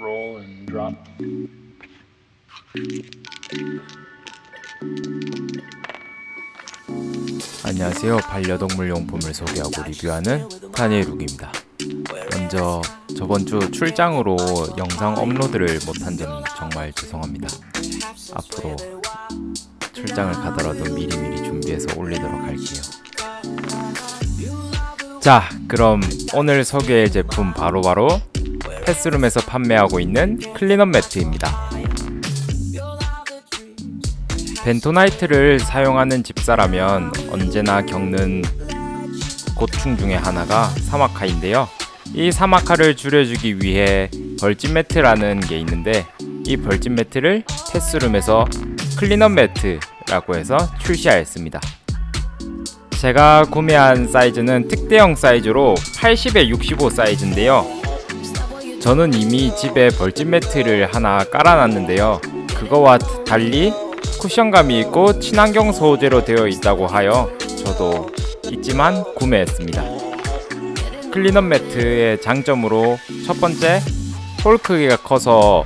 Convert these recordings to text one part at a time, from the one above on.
roll and drop. 안녕하세요. 반려동물 용품을 소개하고 리뷰하는 타니룩입니다. 먼저 저번 주 출장으로 영상 업로드를 못한 점 정말 죄송합니다. 앞으로 출장을 가더라도 미리미리 준비해서 올리도록 할게요. 자, 그럼 오늘 소개할 제품 바로바로 페스룸에서 판매하고 있는 clean up 매트입니다. 벤토나이트를 사용하는 집사라면 언제나 겪는 고충 중에 하나가 사막화인데요. 이 사막화를 줄여주기 위해 벌집 매트라는 게 있는데 이 벌집 매트를 페스룸에서 clean up 매트라고 해서 출시하였습니다. 제가 구매한 사이즈는 특대형 사이즈로 80에 65 사이즈인데요. 저는 이미 집에 벌집 매트를 하나 깔아놨는데요. 그거와 달리 쿠션감이 있고 친환경 소재로 되어 있다고 하여 저도 있지만 구매했습니다. clean up 매트의 장점으로 첫 번째 홀 크기가 커서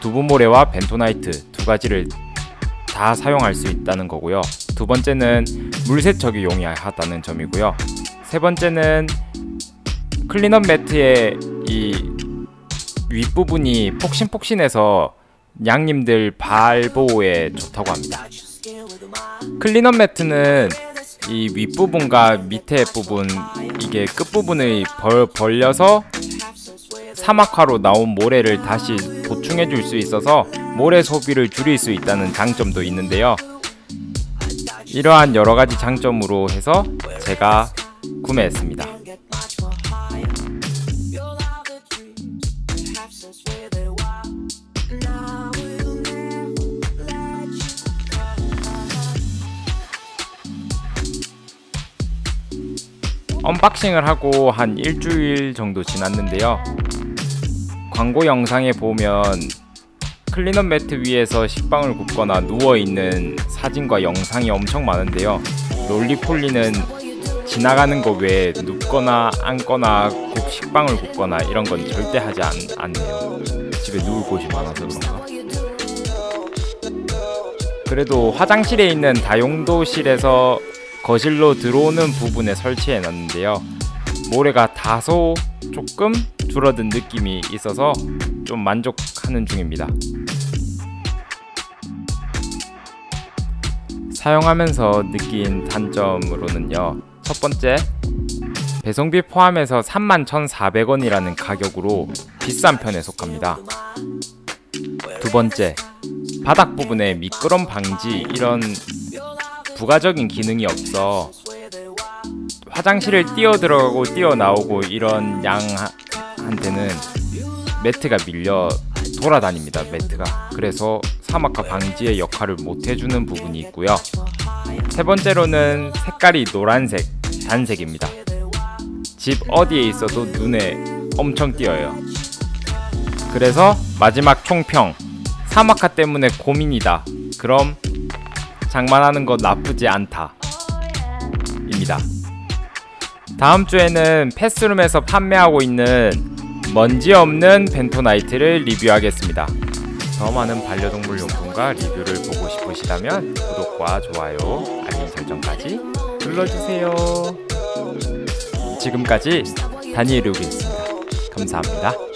두부모래와 벤토나이트 두 가지를 다 사용할 수 있다는 거고요. 두 번째는 물 세척이 용이하다는 점이고요. 세 번째는 클리너 매트의 이 윗부분이 폭신폭신해서 양님들 발 보호에 좋다고 합니다. 클리너 매트는 이 윗부분과 밑에 부분 이게 끝부분을 벌, 벌려서 사막화로 나온 모래를 다시 보충해 줄 수 있어서 모래 소비를 줄일 수 있다는 장점도 있는데요. 이러한 여러 가지 장점으로 해서 제가 구매했습니다. 언박싱을 하고 한 일주일 정도 지났는데요. 광고 영상에 보면 클리너 매트 위에서 식빵을 굽거나 누워있는 사진과 영상이 엄청 많은데요. 롤리폴리는 지나가는 거 외에 눕거나 앉거나 국 식빵을 굽거나 이런 건 절대 하지 않, 않네요. 집에 누울 곳이 많아서 그런가. 그래도 화장실에 있는 다용도실에서 거실로 들어오는 부분에 설치해 놨는데요. 모래가 다소 조금 줄어든 느낌이 있어서 좀 만족하는 중입니다. 사용하면서 느낀 단점으로는요. 첫 번째, 배송비 포함해서 31,400원이라는 가격으로 비싼 편에 속합니다. 두 번째, 바닥 부분에 미끄럼 방지 이런 부가적인 기능이 없어. 화장실을 뛰어 들어가고 뛰어 나오고 이런 양한테는 매트가 밀려 돌아다닙니다 매트가. 그래서 사막화 방지의 역할을 못 해주는 부분이 있고요. 세 번째로는 색깔이 노란색 단색입니다. 집 어디에 있어도 눈에 엄청 띄어요. 그래서 마지막 총평 사막화 때문에 고민이다. 그럼 장만하는 거 나쁘지 않다. 입니다. 다음 주에는 패스룸에서 판매하고 있는 먼지 없는 벤토나이트를 리뷰하겠습니다. 더 많은 반려동물 용품과 리뷰를 보고 싶으시다면 구독과 좋아요, 알림 설정까지 눌러주세요. 지금까지 다니엘욱이었습니다. 감사합니다